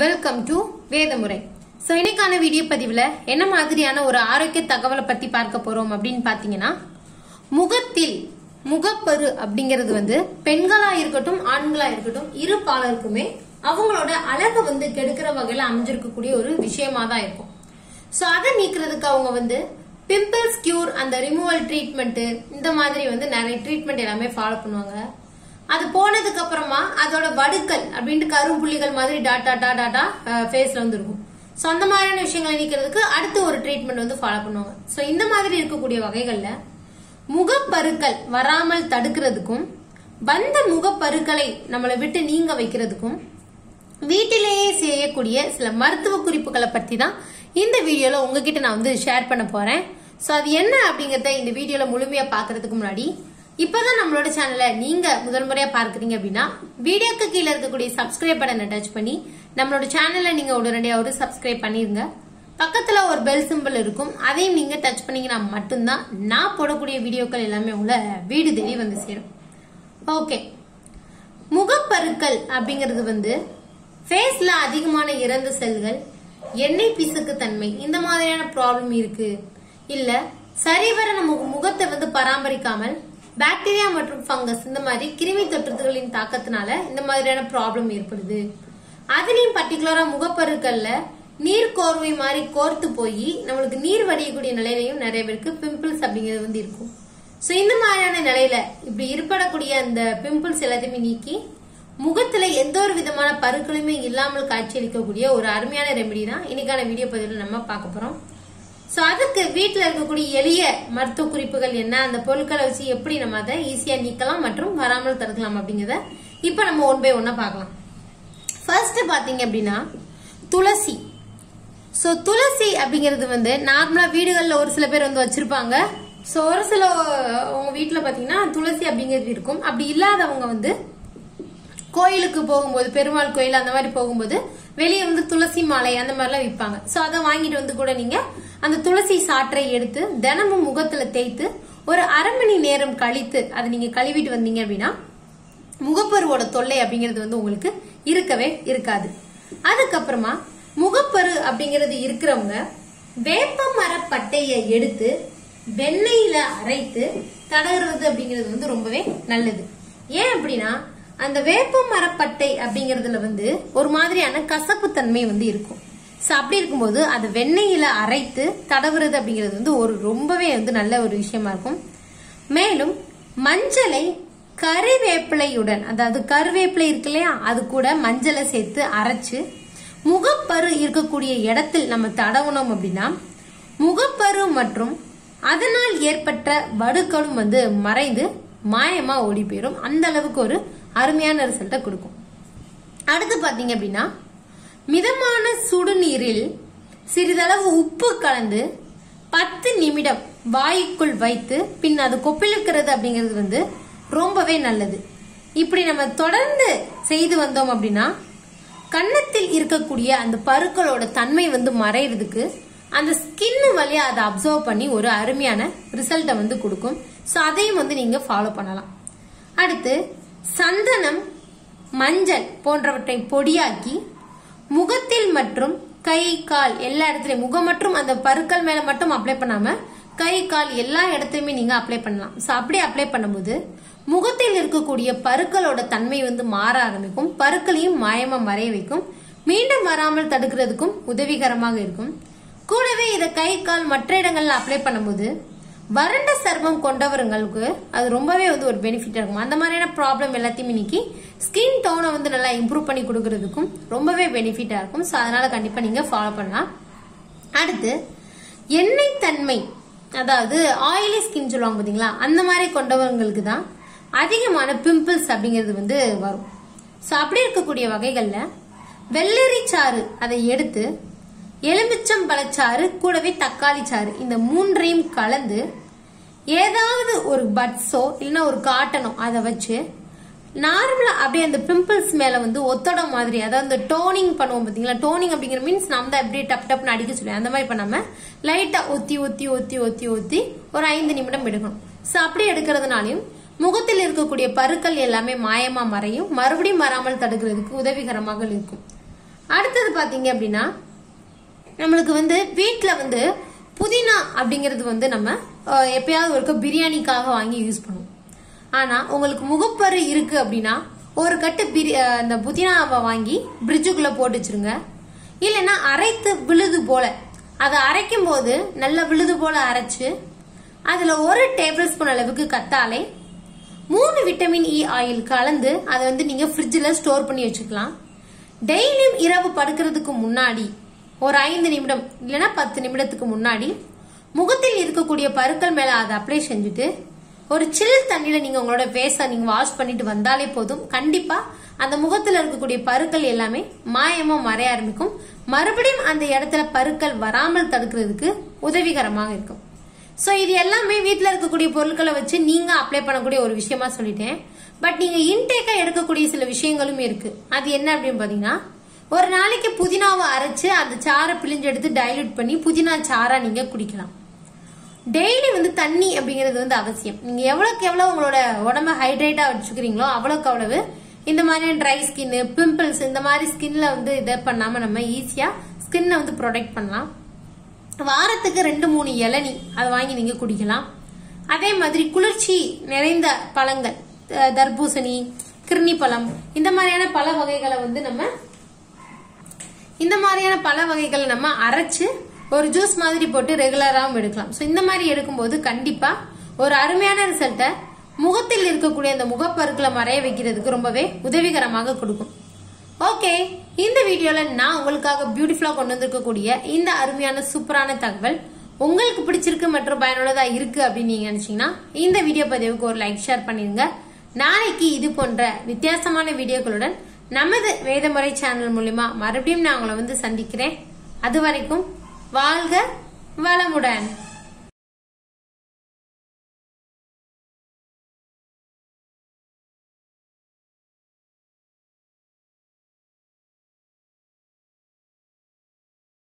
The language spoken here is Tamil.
Welcome to Vedamurai. ஸோ இன்னைக்கான வீடியோ பதிவில் என்ன மாதிரியான ஒரு ஆரோக்கிய தகவலை பற்றி பார்க்க போகிறோம் அப்படின்னு பார்த்தீங்கன்னா முகத்தில் முகப்பரு அப்படிங்கிறது வந்து பெண்களாக இருக்கட்டும் ஆண்களாக இருக்கட்டும் இரு பாலருக்குமே அவங்களோட அழகை வந்து கெடுக்கிற வகையில் அமைஞ்சிருக்கக்கூடிய ஒரு விஷயமா தான் இருக்கும். ஸோ அதை நீக்கிறதுக்கு அவங்க வந்து பிம்பிள்ஸ் கியூர் அந்த ரிமூவல் ட்ரீட்மெண்ட்டு இந்த மாதிரி வந்து நிறைய ட்ரீட்மெண்ட் எல்லாமே ஃபாலோ பண்ணுவாங்க. அது போனதுக்கு அப்புறமா அதோட வடுக்கல் அப்படின்ட்டு கரும்புள்ளிகள் மாதிரி டாட்டா டாட்டா டாட்டா ஃபேஸ்ல வந்துருக்கும். ஸோ அந்த மாதிரியான விஷயங்களை நீக்கிறதுக்கு அடுத்து ஒரு ட்ரீட்மெண்ட் வந்து ஃபாலோ பண்ணுவாங்க. ஸோ இந்த மாதிரி இருக்கக்கூடிய வகைகள்ல முகப்பருக்கள் வராமல் தடுக்கிறதுக்கும் வந்த முகப்பருக்களை நம்மளை விட்டு நீங்க வைக்கிறதுக்கும் வீட்டிலேயே செய்யக்கூடிய சில மருத்துவ குறிப்புகளை பத்தி தான் இந்த வீடியோல உங்ககிட்ட நான் வந்து ஷேர் பண்ண போறேன். ஸோ அது என்ன அப்படிங்கறத இந்த வீடியோல முழுமையா பாக்குறதுக்கு முன்னாடி இப்பதான் நம்மளோட சேனலை நீங்க முதல் முறையா அப்படின்னா வீடியோக்கு கீழே இருக்கக்கூடிய சப்ஸ்கிரைப் பட்டனை டச் பண்ணி நம்மளோட சேனலை நீங்க உடனடியாக ஒரு சப்ஸ்கிரைப் பண்ணிருங்க. பக்கத்துல ஒரு பெல் சிம்பிள் இருக்கும். அதையும் நீங்க டச் பண்ணீங்கன்னா மட்டும்தான் நான் போடக்கூடிய வீடியோக்கள் எல்லாமே உங்களை வீடு தேடி வந்து சேரும். ஓகே முகப்பருக்கள் அப்படிங்கிறது வந்து ஃபேஸ்ல அதிகமான இறந்த செல்கள் எண்ணெய் பிசுக்கு தன்மை இந்த மாதிரியான ப்ராப்ளம் இருக்கு. இல்ல சரிவர நம்ம முகத்தை வந்து பராமரிக்காமல் பாக்டீரியா மற்றும் ஃபங்கஸ் இந்த மாதிரி கிருமி தொற்றுகளின் தாக்கத்தினால இந்த மாதிரியான ப்ராப்ளம் ஏற்படுது. அதுலயும் பர்டிகுலரா முகப்பருக்கள்ல நீர் கோர்வை மாதிரி கோர்த்து போய் நம்மளுக்கு நீர் வடியக்கூடிய நிலையிலையும் நிறைய பேருக்கு பிம்பிள்ஸ் அப்படிங்கிறது வந்து இருக்கும். சோ இந்த மாதிரியான நிலையில இப்படி ஏற்படக்கூடிய அந்த பிம்பிள்ஸ் எல்லாத்தையுமே நீக்கி முகத்துல எந்த ஒரு விதமான பருக்களுமே இல்லாமல் காட்சியளிக்கக்கூடிய ஒரு அருமையான ரெமெடி தான் இன்னைக்கான வீடியோ பதிவில் நம்ம பார்க்க போறோம். ஸோ அதுக்கு வீட்டில் இருக்கக்கூடிய எளிய மருத்துவ குறிப்புகள் என்ன? அந்த பொருட்களை வச்சு எப்படி நம்ம அதை ஈஸியாக நீக்கலாம் மற்றும் வராமல் தடுக்கலாம் அப்படிங்கிறத இப்போ நம்ம ஒன் பை ஒன்னா பார்க்கலாம். ஃபர்ஸ்ட் பார்த்தீங்க அப்படின்னா துளசி. ஸோ துளசி அப்படிங்கிறது வந்து நார்மலாக வீடுகளில் ஒரு சில பேர் வந்து வச்சிருப்பாங்க. ஸோ ஒரு சில உங்க வீட்டில் பார்த்தீங்கன்னா துளசி அப்படிங்கிறது இருக்கும். அப்படி இல்லாதவங்க வந்து கோயிலுக்கு போகும்போது பெருமாள் கோயில் அந்த மாதிரி போகும்போது வெளியே வந்து துளசி மாலை அந்த மாதிரிலாம் விற்பாங்க. ஸோ அதை வாங்கிட்டு வந்து கூட நீங்கள் அந்த துளசி சாற்றை எடுத்து தினமும் முகத்துல தேய்த்து ஒரு அரை மணி நேரம் கழித்து அதை நீங்க கழுவிட்டு வந்தீங்க அப்படின்னா முகப்பருவோட தொல்லை அப்படிங்கிறது வந்து உங்களுக்கு இருக்கவே இருக்காது. அதுக்கப்புறமா முகப்பரு அப்படிங்கிறது இருக்கிறவங்க வேப்ப பட்டைய எடுத்து வெண்ணெயில அரைத்து தடகிறது அப்படிங்கிறது வந்து ரொம்பவே நல்லது. ஏன் அப்படின்னா அந்த வேப்ப மரப்பட்டை அப்படிங்கறதுல வந்து ஒரு மாதிரியான கசப்பு தன்மை வந்து இருக்கும். ஸோ அப்படி இருக்கும்போது அதை வெண்ணெயில அரைத்து தடவுறது அப்படிங்கிறது வந்து ஒரு ரொம்பவே வந்து நல்ல ஒரு விஷயமா இருக்கும். மேலும் மஞ்சளை கறிவேப்பிலையுடன் அதாவது கருவேப்பிலை இருக்கு இல்லையா அது கூட மஞ்சளை சேர்த்து அரைச்சு முகப்பரு இருக்கக்கூடிய இடத்தில் நம்ம தடவுனோம் அப்படின்னா முகப்பரு மற்றும் அதனால் ஏற்பட்ட வடுக்களும் வந்து மறைந்து மாயமா ஓடி போயிடும் அந்த அளவுக்கு ஒரு அருமையான ரிசல்ட்டை கொடுக்கும். அடுத்து பாத்தீங்க அப்படின்னா மிதமான சுடுநீரில் சிறிதளவு உப்பு கலந்து பத்து நிமிடம் வாய்க்குள் வைத்து பின் அது கொப்பிழுக்கிறது அப்படிங்கிறது வந்து ரொம்பவே நல்லது. இப்படி நம்ம தொடர்ந்து செய்து வந்தோம் அப்படின்னா கன்னத்தில் இருக்கக்கூடிய அந்த பருக்களோட தன்மை வந்து மறைறதுக்கு அந்த ஸ்கின் வழியா அதை அப்சர்வ் பண்ணி ஒரு அருமையான ரிசல்ட்டை வந்து கொடுக்கும். ஸோ அதையும் வந்து நீங்க ஃபாலோ பண்ணலாம். அடுத்து சந்தனம் மஞ்சள் போன்றவற்றை பொடியாக்கி முகத்தில் மற்றும் கை கால் எல்லா இடத்துலயும் முகம் மற்றும் அந்த பருக்கள் மேல மட்டும் அப்ளை பண்ணாம கை கால் எல்லா இடத்துலயுமே நீங்க அப்ளை பண்ணலாம். ஸோ அப்படி அப்ளை பண்ணும்போது முகத்தில் இருக்கக்கூடிய பருக்களோட தன்மை வந்து மாற ஆரம்பிக்கும். பருக்களையும் மாயமா மறைய வைக்கும். மீண்டும் வராமல் தடுக்கிறதுக்கும் உதவிகரமாக இருக்கும். கூடவே இதை கை கால் மற்ற இடங்கள்ல அப்ளை பண்ணும்போது வறண்ட சர்மம் கொண்டவர்களுக்கு அது ரொம்பவே வந்து ஒரு பெனிஃபிட் இருக்கும். அந்த மாதிரியான ப்ராப்ளம் எல்லாத்தையும் இன்னைக்கு ஸ்கின் டோனை வந்து நல்லா இம்ப்ரூவ் பண்ணி கொடுக்கறதுக்கும் ரொம்பவே பெனிஃபிட்டாக இருக்கும். ஸோ அதனால் கண்டிப்பாக நீங்கள் ஃபாலோ பண்ணலாம். அடுத்து எண்ணெய் தன்மை அதாவது ஆயிலி ஸ்கின் சொல்லுவாங்க பார்த்தீங்களா அந்த மாதிரி கொண்டவங்களுக்கு தான் அதிகமான பிம்பிள்ஸ் அப்படிங்கிறது வந்து வரும். ஸோ அப்படி இருக்கக்கூடிய வகைகளில் வெள்ளரி சாறு அதை எடுத்து எலுமிச்சம் பழச்சாறு கூடவே தக்காளி சாறு இந்த மூன்றையும் கலந்து ஏதாவது ஒரு பட்ஸோ இல்லைன்னா ஒரு காட்டனோ அதை வச்சு நார்மலா அப்படியே அந்த பிம்பிள்ஸ் மேல வந்து ஒத்தட மாதிரி அதாவது அந்த டோனிங் பண்ணுவோம் பாத்தீங்களா? டோனிங் அப்படிங்கிற மீன்ஸ் நம்ம தான் அப்படியே டப் டப்னு அடிக்க சொல்லுவோம். அந்த மாதிரி பண்ணாம லைட்டா ஒத்தி ஒத்தி ஒத்தி ஒத்தி ஒத்தி ஒரு ஐந்து நிமிடம் எடுக்கணும். ஸோ அப்படி எடுக்கிறதுனாலையும் முகத்தில் இருக்கக்கூடிய பருக்கள் எல்லாமே மாயமா மறையும். மறுபடியும் மறாமல் தடுக்கிறதுக்கு உதவிகரமாக இருக்கும். அடுத்தது பாத்தீங்க அப்படின்னா நம்மளுக்கு வந்து வீட்டில் வந்து புதினா அப்படிங்கிறது வந்து நம்ம எப்பயாவது ஒருக்க பிரியாணிக்காக வாங்கி யூஸ் பண்ணுவோம். ஆனா உங்களுக்கு முகப்பரு இருக்கு அப்படின்னா ஒரு கட்டு பிரி இந்த புதினாவை வாங்கி பிரிட்ஜுக்குள்ள போட்டு வச்சிருங்க. இல்லைன்னா அரைத்து விழுது போல. அதை அரைக்கும் போது நல்ல விழுது போல அரைச்சு அதுல ஒரு டேபிள் ஸ்பூன் அளவுக்கு கத்தாழை மூணு விட்டமின் இ ஆயில் கலந்து அதை வந்து நீங்க ஃப்ரிட்ஜில் ஸ்டோர் பண்ணி வச்சுக்கலாம். டெய்லியும் இரவு படுக்கிறதுக்கு முன்னாடி ஒரு ஐந்து நிமிடம் இல்லைன்னா பத்து நிமிடத்துக்கு முன்னாடி முகத்தில் இருக்கக்கூடிய பருக்கள் மேல அதை அப்ளை செஞ்சுட்டு ஒரு சில் தண்ணியில நீங்க உங்களோட ஃபேஸை நீங்க வாஷ் பண்ணிட்டு வந்தாலே போதும். கண்டிப்பா அந்த முகத்துல இருக்கக்கூடிய பருக்கள் எல்லாமே மாயமா மறைய ஆரம்பிக்கும். மறுபடியும் அந்த இடத்துல பருக்கள் வராமல் தடுக்கிறதுக்கு உதவிகரமாக இருக்கும். சோ இது எல்லாமே வீட்டில் இருக்கக்கூடிய பொருட்களை வச்சு நீங்க அப்ளை பண்ணக்கூடிய ஒரு விஷயமா சொல்லிட்டேன். பட் நீங்க இன்டேக்கா எடுக்கக்கூடிய சில விஷயங்களும் இருக்கு. அது என்ன அப்படின்னு பாத்தீங்கன்னா ஒரு நாளைக்கு புதினாவை அரைச்சு அந்த சாரை பிழிஞ்சு எடுத்து டைல்யூட் பண்ணி புதினா சாரா நீங்க குடிக்கலாம். டெய்லி வந்து தண்ணி அப்படிங்கிறது வந்து அவசியம். நீங்க எவ்வளவுக்கு எவ்வளவு உங்களோட உடம்ப ஹைட்ரேட்டா வச்சுக்கிறீங்களோ அவ்வளவுக்கு அவ்வளவு இந்த மாதிரியான ட்ரை ஸ்கின் பிம்பிள்ஸ் இந்த மாதிரி ஸ்கின்ல வந்து இதை பண்ணாம நம்ம ஈஸியா ஸ்கின்னை வந்து ப்ரொடெக்ட் பண்ணலாம். வாரத்துக்கு ரெண்டு மூணு இளநி அதை வாங்கி நீங்க குடிக்கலாம். அதே மாதிரி குளிர்ச்சி நிறைந்த பழங்கள் தர்பூசணி கிருணி பழம் இந்த மாதிரியான பல வகைகளை வந்து நம்ம இந்த மாதிரியான பல வகைகளை நம்ம அரைச்சு ஒரு ஜூஸ் மாதிரி போட்டு ரெகுலராகவும் எடுக்கலாம். ஸோ இந்த மாதிரி எடுக்கும்போது கண்டிப்பாக ஒரு அருமையான ரிசல்ட்டை முகத்தில் இருக்கக்கூடிய அந்த முகப்பருக்களை மறைய வைக்கிறதுக்கு ரொம்பவே உதவிகரமாக கொடுக்கும். ஓகே இந்த வீடியோல நான் உங்களுக்காக பியூட்டிஃபுல்லா கொண்டு வந்திருக்கக்கூடிய இந்த அருமையான சூப்பரான தகவல் உங்களுக்கு பிடிச்சிருக்கு மற்றும் பயனுள்ளதா இருக்கு அப்படின்னு நீங்க நினைச்சீங்கன்னா இந்த வீடியோ பதிவுக்கு ஒரு லைக் ஷேர் பண்ணிருங்க நாளைக்கு இது போன்ற வித்தியாசமான வீடியோக்களுடன் நமது வேதமுறை சேனல் மூலிமா மறுபடியும் நான் உங்களை வந்து சந்திக்கிறேன். அது வரைக்கும் வாழ்க வளமுடன்.